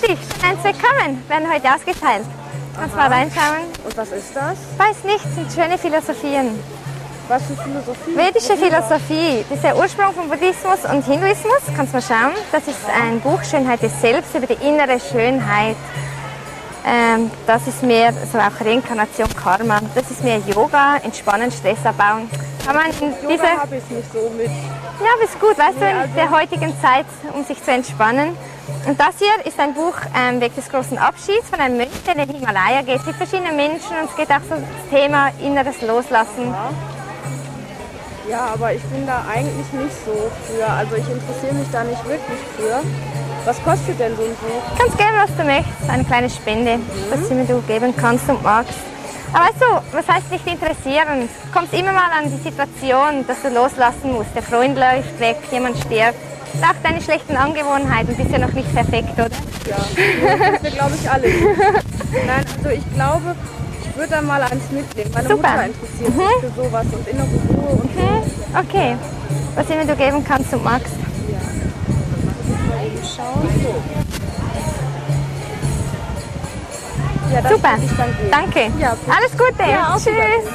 dich, eins bekommen. Werden heute ausgeteilt. Kannst mal reinschauen. Und was ist das? Weiß nicht, sind schöne Philosophien. Was für Philosophie? Vedische Philosophie, das ist der Ursprung von Buddhismus und Hinduismus. Kannst mal schauen. Das ist ein Buch Schönheit des Selbst über die innere Schönheit. Ähm, das ist mehr so auch Reinkarnation, Karma. Das ist mehr Yoga, Entspannen, Stress abbauen. Kann man in Yoga dieser habe ich nicht so mit. ja, aber ist gut, weißt du, in der heutigen Zeit, um sich zu entspannen. Und das hier ist ein Buch ähm, Weg des großen Abschieds von einem Mönch, der in den Himalaya geht, mit verschiedenen Menschen und es geht auch so um das Thema inneres Loslassen. Ja, aber ich bin da eigentlich nicht so für. Also ich interessiere mich da nicht wirklich für. Was kostet denn so ein Buch? Du kannst geben, was du möchtest, eine kleine Spende, was immer du geben kannst und magst. Aber weißt du, was heißt nicht interessieren? Du kommst immer mal an die Situation, dass du loslassen musst. Der Freund läuft weg, jemand stirbt. Auch deine schlechten Angewohnheiten, bist ja noch nicht perfekt, oder? Ja, das wir, glaube ich, alle. Nein, also ich glaube, ich würde da mal eins mitnehmen. Meine Super. Mutter interessiert sich für sowas und innere Ruhe und so. Mhm. Okay, was immer du geben kannst und magst. Eben schauen. Ja, Super, danke. Ja. Alles Gute, Ja, tschüss.